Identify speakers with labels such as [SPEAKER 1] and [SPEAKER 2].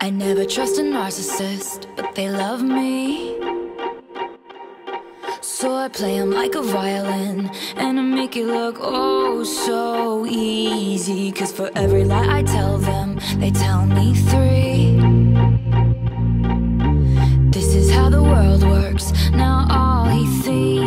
[SPEAKER 1] I never trust a narcissist, but they love me. So I play them like a violin and I make it look oh so easy. Cause for every lie I tell them, they tell me three. This is how the world works. Now all he sees.